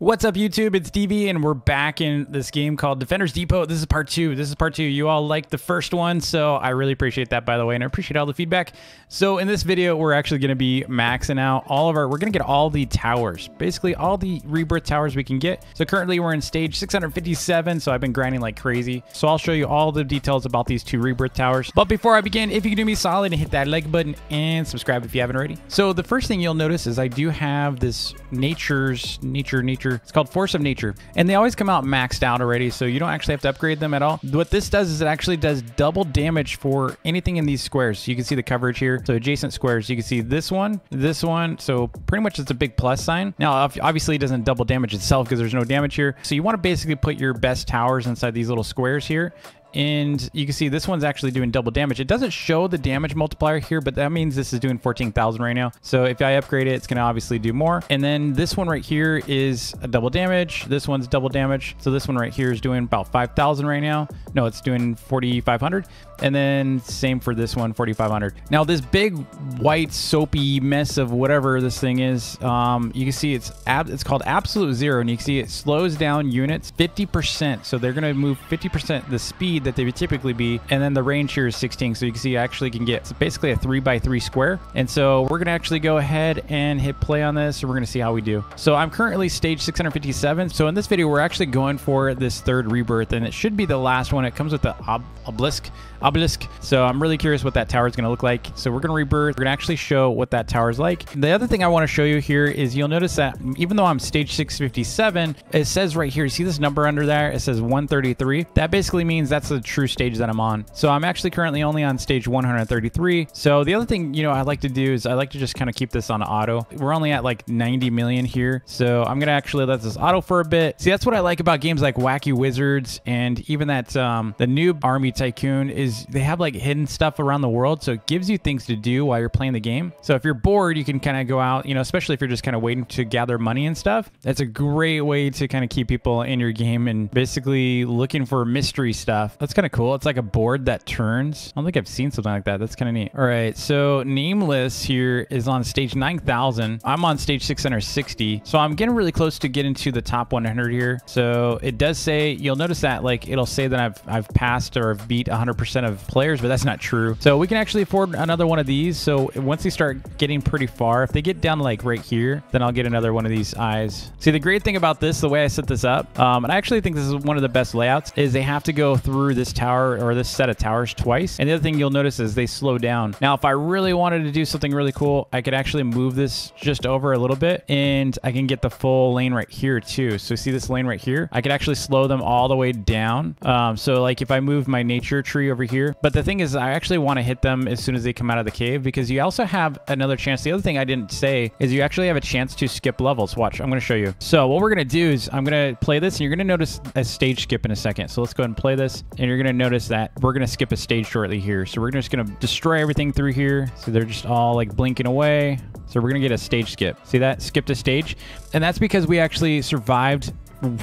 What's up, YouTube? It's DV, and we're back in this game called Defenders Depot. This is part two. This is part two. You all liked the first one, so I really appreciate that, by the way, and I appreciate all the feedback. So in this video, we're actually going to be maxing out all of our, we're going to get all the towers, basically all the rebirth towers we can get. So currently we're in stage 657, so I've been grinding like crazy. So I'll show you all the details about these two rebirth towers. But before I begin, if you can do me solid and hit that like button and subscribe if you haven't already. So the first thing you'll notice is I do have this nature's, nature, nature, it's called Force of Nature. And they always come out maxed out already, so you don't actually have to upgrade them at all. What this does is it actually does double damage for anything in these squares. You can see the coverage here. So adjacent squares, you can see this one, this one. So pretty much it's a big plus sign. Now, obviously it doesn't double damage itself because there's no damage here. So you want to basically put your best towers inside these little squares here and you can see this one's actually doing double damage. It doesn't show the damage multiplier here, but that means this is doing 14,000 right now. So if I upgrade it, it's going to obviously do more. And then this one right here is a double damage. This one's double damage. So this one right here is doing about 5,000 right now. No, it's doing 4,500. And then same for this one, 4,500. Now this big white soapy mess of whatever this thing is, um, you can see it's it's called absolute zero. And you can see it slows down units 50%. So they're going to move 50% the speed speed that they would typically be. And then the range here is 16. So you can see I actually can get basically a three by three square. And so we're to actually go ahead and hit play on this. And we're to see how we do. So I'm currently stage 657. So in this video, we're actually going for this third rebirth and it should be the last one. It comes with the ob obelisk obelisk. So I'm really curious what that tower is to look like. So we're to rebirth. We're to actually show what that tower is like. The other thing I want to show you here is you'll notice that even though I'm stage 657, it says right here, see this number under there? It says 133. That basically means that's the true stage that I'm on. So I'm actually currently only on stage 133. So the other thing, you know, I like to do is I like to just kind of keep this on auto. We're only at like 90 million here. So I'm going to actually let this auto for a bit. See, that's what I like about games like Wacky Wizards and even that um, the new Army Tycoon is is they have like hidden stuff around the world. So it gives you things to do while you're playing the game. So if you're bored, you can kind of go out, you know, especially if you're just kind of waiting to gather money and stuff. That's a great way to kind of keep people in your game and basically looking for mystery stuff. That's kind of cool. It's like a board that turns. I don't think I've seen something like that. That's kind of neat. All right. So Nameless here is on stage 9,000. I'm on stage 660. So I'm getting really close to getting to the top 100 here. So it does say, you'll notice that like it'll say that I've, I've passed or I've beat 100% of players, but that's not true. So we can actually afford another one of these. So once they start getting pretty far, if they get down like right here, then I'll get another one of these eyes. See, the great thing about this, the way I set this up, um, and I actually think this is one of the best layouts, is they have to go through this tower or this set of towers twice. And the other thing you'll notice is they slow down. Now, if I really wanted to do something really cool, I could actually move this just over a little bit and I can get the full lane right here too. So see this lane right here? I could actually slow them all the way down. Um, so like if I move my nature tree over here. But the thing is, I actually want to hit them as soon as they come out of the cave because you also have another chance. The other thing I didn't say is you actually have a chance to skip levels. Watch, I'm going to show you. So what we're going to do is I'm going to play this and you're going to notice a stage skip in a second. So let's go ahead and play this. And you're going to notice that we're going to skip a stage shortly here. So we're just going to destroy everything through here. So they're just all like blinking away. So we're going to get a stage skip. See that? Skipped a stage. And that's because we actually survived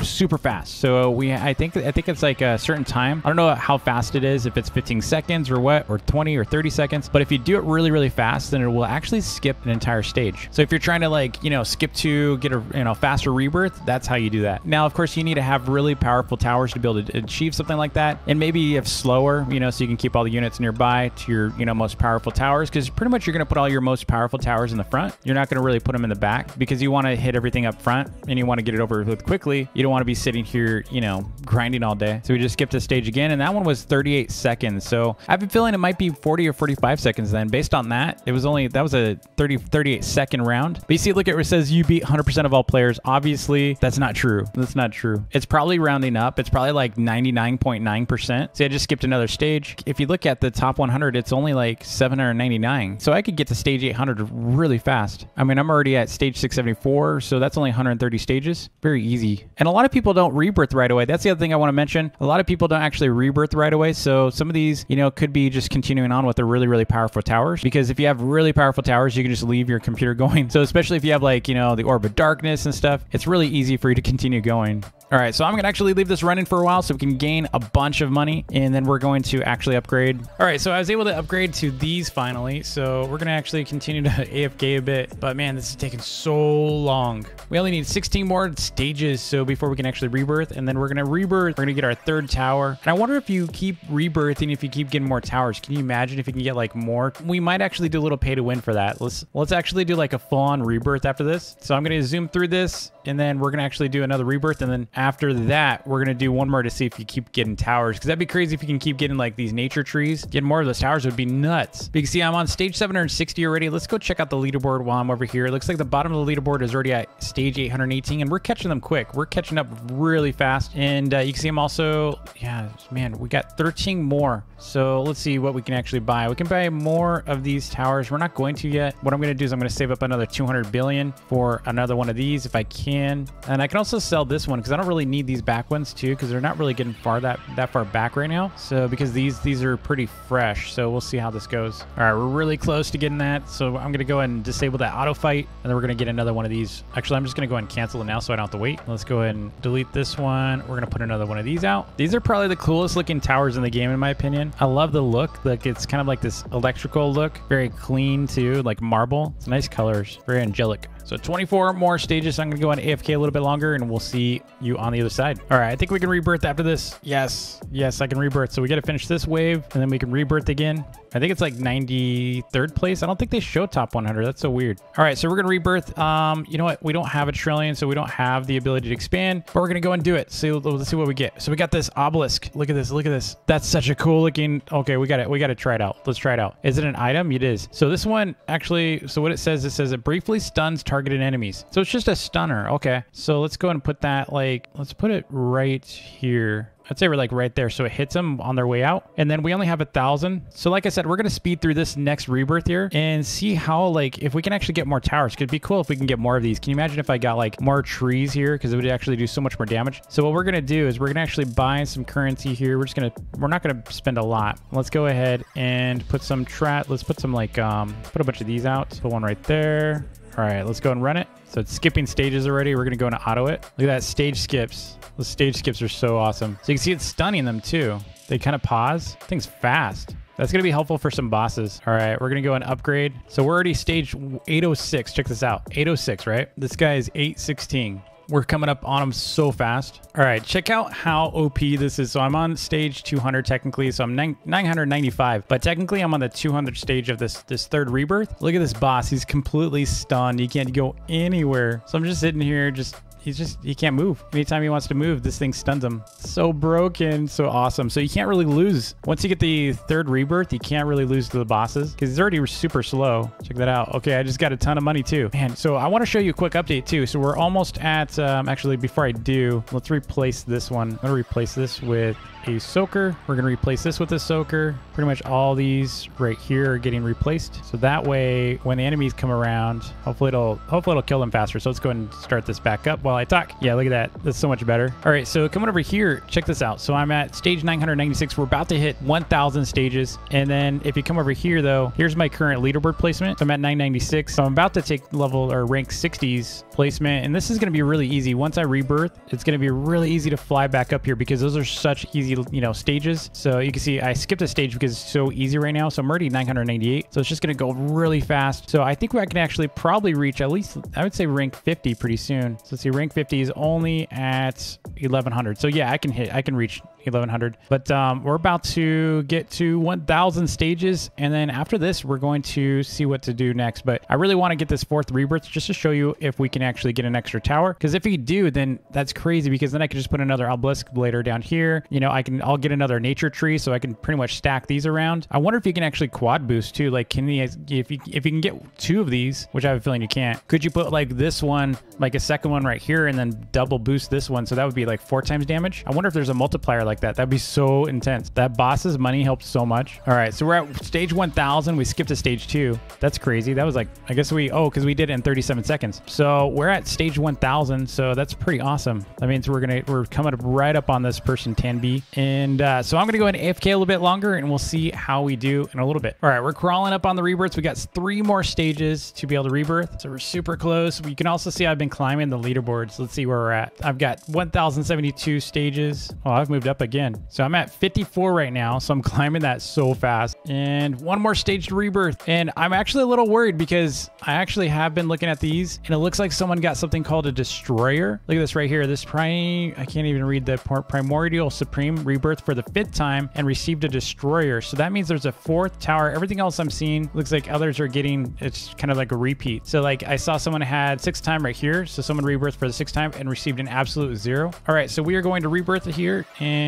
super fast. So uh, we, I think, I think it's like a certain time. I don't know how fast it is, if it's 15 seconds or what, or 20 or 30 seconds. But if you do it really, really fast, then it will actually skip an entire stage. So if you're trying to like, you know, skip to get a, you know, faster rebirth, that's how you do that. Now, of course, you need to have really powerful towers to be able to achieve something like that. And maybe if slower, you know, so you can keep all the units nearby to your, you know, most powerful towers. Because pretty much you're going to put all your most powerful towers in the front. You're not going to really put them in the back because you want to hit everything up front and you want to get it over with quickly. You don't want to be sitting here, you know, grinding all day. So we just skipped a stage again, and that one was 38 seconds. So I have a feeling it might be 40 or 45 seconds then. Based on that, it was only, that was a 30, 38 second round. But you see, look at where it says you beat 100% of all players. Obviously, that's not true. That's not true. It's probably rounding up. It's probably like 99.9%. See, I just skipped another stage. If you look at the top 100, it's only like 799. So I could get to stage 800 really fast. I mean, I'm already at stage 674, so that's only 130 stages. Very easy. And a lot of people don't rebirth right away. That's the other thing I want to mention. A lot of people don't actually rebirth right away. So some of these, you know, could be just continuing on with the really, really powerful towers. Because if you have really powerful towers, you can just leave your computer going. So especially if you have like, you know, the orb of darkness and stuff, it's really easy for you to continue going. All right, so I'm gonna actually leave this running for a while so we can gain a bunch of money and then we're going to actually upgrade. All right, so I was able to upgrade to these finally. So we're gonna actually continue to AFK a bit, but man, this is taking so long. We only need 16 more stages so before we can actually rebirth and then we're gonna rebirth. We're gonna get our third tower. And I wonder if you keep rebirthing, if you keep getting more towers, can you imagine if you can get like more? We might actually do a little pay to win for that. Let's, let's actually do like a full on rebirth after this. So I'm gonna zoom through this and then we're gonna actually do another rebirth and then after that we're gonna do one more to see if you keep getting towers because that'd be crazy if you can keep getting like these nature trees getting more of those towers would be nuts but you can see i'm on stage 760 already let's go check out the leaderboard while i'm over here it looks like the bottom of the leaderboard is already at stage 818 and we're catching them quick we're catching up really fast. And uh, you can see i'm also yeah man we got 13 more. So let's see what we can actually buy. We can buy more of these towers. We're not going to yet. What i'm going to do is i'm going to save up another 200 billion for another one of these if i can. And i can also sell this one because i don't really need these back ones too because they're not really getting far that that far back right now. So because these these are pretty fresh. So we'll see how this goes. All right we're really close to getting that. So i'm gonna go ahead and disable that auto fight and then we're gonna get another one of these. Actually i'm just gonna go ahead and cancel it now so i don't have to wait. Let's go ahead and delete this one. We're gonna put another one of these out. These are probably the coolest looking towers in the game in my opinion. I love the look. Like it's kind of like this electrical look. Very clean too like marble. It's nice colors. Very angelic so 24 more stages. I'm going to go on AFK a little bit longer and we'll see you on the other side. All right, I think we can rebirth after this. Yes, yes, I can rebirth. So we got to finish this wave and then we can rebirth again. I think it's like 93rd place. I don't think they show top 100. That's so weird. All right, so we're going to rebirth. Um, You know what? We don't have a trillion, so we don't have the ability to expand, but we're going to go and do it. See, let's see what we get. So we got this obelisk. Look at this. Look at this. That's such a cool looking. Okay, we got it. We got to try it out. Let's try it out. Is it an item? It is. So this one actually, so what it says, it says it briefly stuns targeted enemies. So it's just a stunner. Okay. So let's go and put that like, let's put it right here. I'd say we're like right there. So it hits them on their way out. And then we only have a thousand. So like I said, we're going to speed through this next rebirth here and see how like if we can actually get more towers. Could be cool if we can get more of these. Can you imagine if I got like more trees here? Because it would actually do so much more damage. So what we're going to do is we're going to actually buy some currency here. We're just going to, we're not going to spend a lot. Let's go ahead and put some trap. Let's put some like, um, put a bunch of these out. Put one right there. All right, let's go and run it. So it's skipping stages already. We're going to go into auto it. Look at that stage skips. The stage skips are so awesome. So you can see it's stunning them too. They kind of pause. Thing's fast. That's going to be helpful for some bosses. All right, we're going to go and upgrade. So we're already stage 806. Check this out. 806, right? This guy is 816. We're coming up on them so fast. All right, check out how OP this is. So I'm on stage 200 technically, so I'm 995, but technically I'm on the 200 stage of this this third rebirth. Look at this boss. He's completely stunned. He can't go anywhere. So I'm just sitting here just he's just he can't move. Anytime he wants to move, this thing stuns him. So broken, so awesome. So you can't really lose. Once you get the third rebirth, you can't really lose to the bosses because he's already super slow. Check that out. Okay, I just got a ton of money too. Man, so I want to show you a quick update too. So we're almost at, um, actually before I do, let's replace this one. I'm gonna replace this with a soaker. We're going to replace this with a soaker. Pretty much all these right here are getting replaced. So that way, when the enemies come around, hopefully it'll hopefully it'll kill them faster. So let's go and start this back up while I talk. Yeah, look at that. That's so much better. All right, so coming over here, check this out. So I'm at stage 996. We're about to hit 1,000 stages. And then if you come over here, though, here's my current leaderboard placement. So I'm at 996. So I'm about to take level or rank 60s placement. And this is going to be really easy. Once I rebirth, it's going to be really easy to fly back up here because those are such easy you know, stages. So you can see I skipped a stage because it's so easy right now. So I'm already 998. So it's just going to go really fast. So I think I can actually probably reach at least, I would say rank 50 pretty soon. So let's see, rank 50 is only at 1100. So yeah, I can hit, I can reach 1100. But um, we're about to get to 1000 stages. And then after this, we're going to see what to do next. But I really want to get this fourth rebirth just to show you if we can actually get an extra tower. Because if we do, then that's crazy because then I can just put another obelisk blader down here. You know, I can, I'll get another nature tree so I can pretty much stack these around. I wonder if you can actually quad boost too. Like, can you, if you, if you can get two of these, which I have a feeling you can't, could you put like this one, like a second one right here and then double boost this one. So that would be like four times damage. I wonder if there's a multiplier like that. That'd be so intense. That boss's money helped so much. All right, so we're at stage 1000. We skipped to stage two. That's crazy. That was like, I guess we, oh, because we did it in 37 seconds. So we're at stage 1000. So that's pretty awesome. That means we're to, we're coming up right up on this person 10B. And uh, so I'm to go in AFK a little bit longer and we'll see how we do in a little bit. All right, we're crawling up on the rebirths. We got three more stages to be able to rebirth. So we're super close. You can also see I've been climbing the leaderboards. Let's see where we're at. I've got 1,072 stages. Oh, I've moved up again. So I'm at 54 right now. So I'm climbing that so fast. And one more stage to rebirth. And I'm actually a little worried because I actually have been looking at these and it looks like someone got something called a destroyer. Look at this right here. This prime, I can't even read the primordial supreme rebirth for the fifth time and received a destroyer. So that means there's a fourth tower. Everything else I'm seeing looks like others are getting, it's kind of like a repeat. So like I saw someone had six time right here. So someone rebirthed for the sixth time and received an absolute zero. All right, so we are going to rebirth it here and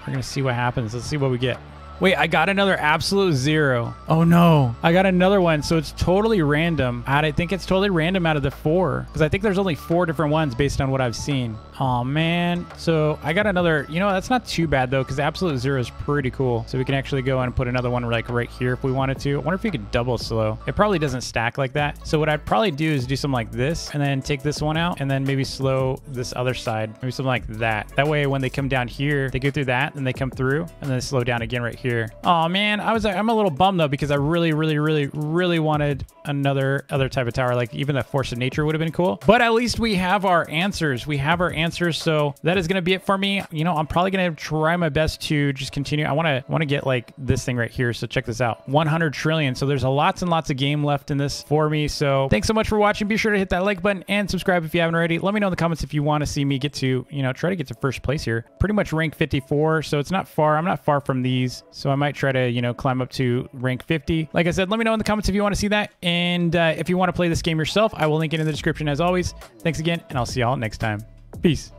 we're going to see what happens. Let's see what we get. Wait, I got another absolute zero. Oh no, I got another one. So it's totally random. I think it's totally random out of the four because I think there's only four different ones based on what I've seen. Oh man. So I got another, you know, that's not too bad though because absolute zero is pretty cool. So we can actually go and put another one like right here if we wanted to. I wonder if we could double slow. It probably doesn't stack like that. So what I'd probably do is do something like this and then take this one out and then maybe slow this other side. Maybe something like that. That way when they come down here, they go through that and they come through and then slow down again right here here. Oh man, I was like I'm a little bummed though because I really, really, really, really wanted another other type of tower. Like even the Force of Nature would have been cool. But at least we have our answers. We have our answers. So that is gonna be it for me. You know, I'm probably gonna try my best to just continue. I wanna wanna get like this thing right here. So check this out. 100 trillion. So there's a lots and lots of game left in this for me. So thanks so much for watching. Be sure to hit that like button and subscribe if you haven't already. Let me know in the comments if you want to see me get to, you know, try to get to first place here. Pretty much rank 54. So it's not far. I'm not far from these. So I might try to, you know, climb up to rank 50. Like I said, let me know in the comments if you want to see that. And uh, if you want to play this game yourself, I will link it in the description as always. Thanks again, and I'll see y'all next time. Peace.